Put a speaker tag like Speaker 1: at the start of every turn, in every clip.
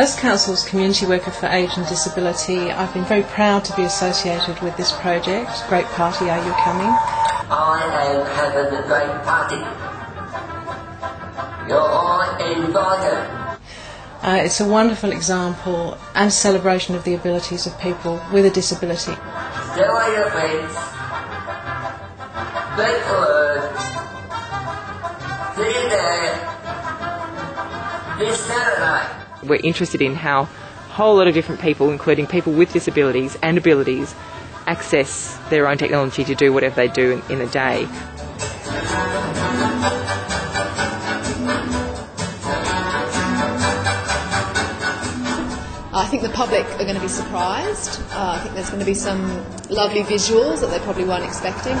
Speaker 1: As Council's community worker for age and disability, I've been very proud to be associated with this project. Great party, are you coming?
Speaker 2: I am having a great party. You're all invited.
Speaker 1: Uh, it's a wonderful example and celebration of the abilities of people with a disability.
Speaker 2: There are your friends. Great word. See you there. This Saturday.
Speaker 3: We're interested in how a whole lot of different people, including people with disabilities and abilities, access their own technology to do whatever they do in, in a day.
Speaker 4: I think the public are going to be surprised. Uh, I think there's going to be some lovely visuals that they probably weren't expecting.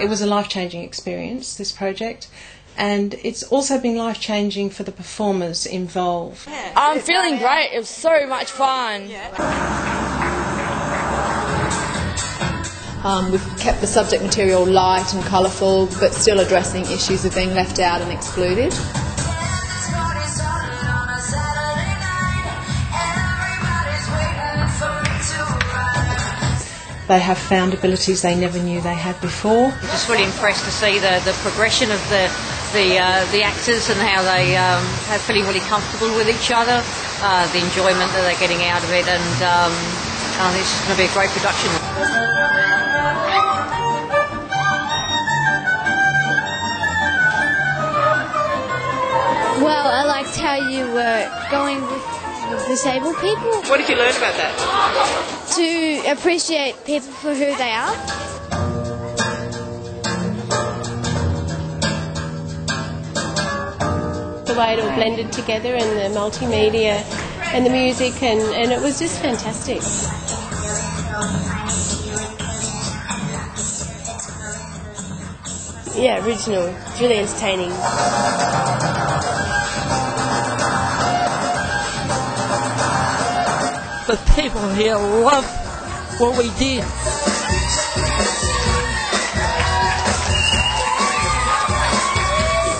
Speaker 1: It was a life changing experience, this project, and it's also been life changing for the performers involved.
Speaker 5: I'm feeling great. It was so much fun.
Speaker 4: Um, we've kept the subject material light and colourful, but still addressing issues of being left out and excluded.
Speaker 1: They have found abilities they never knew they had before.
Speaker 6: I'm just really impressed to see the, the progression of the the uh, the actors and how they um, are feeling really comfortable with each other, uh, the enjoyment that they're getting out of it, and um, I think it's going to be a great production.
Speaker 7: Well, I liked how you were going with disabled people
Speaker 3: What did you learn about that?
Speaker 7: to appreciate people for who they are.
Speaker 8: the way it all blended together and the multimedia and the music and, and it was just fantastic. Yeah, original. It's really entertaining.
Speaker 9: The people here love what we did.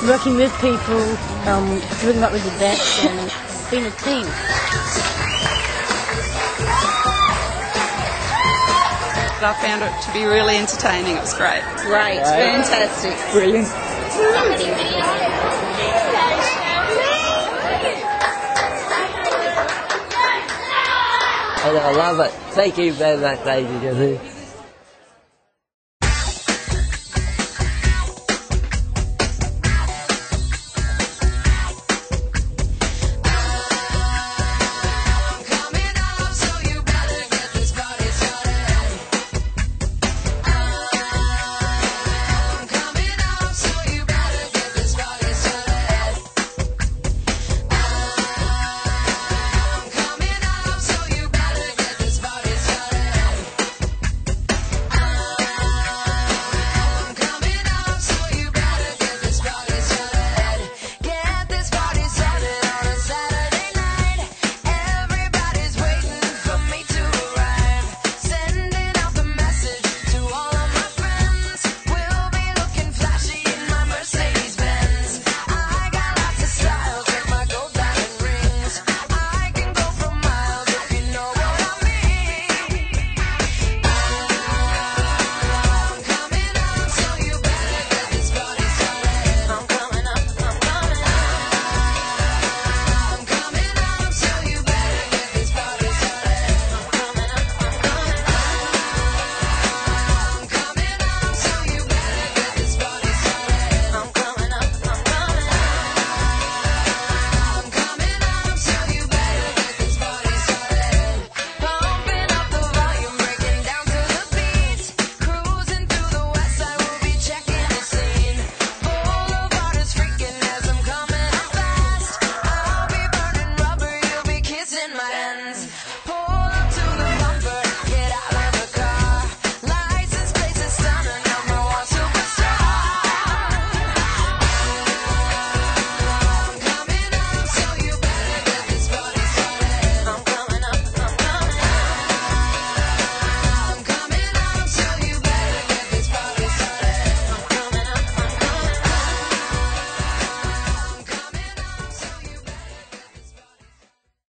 Speaker 9: Working with people, um, doing what we did best, and being a team.
Speaker 10: I found it to be really entertaining. It was great.
Speaker 5: Great, fantastic.
Speaker 3: Brilliant.
Speaker 2: And I love it. Thank you very much, ladies and gentlemen.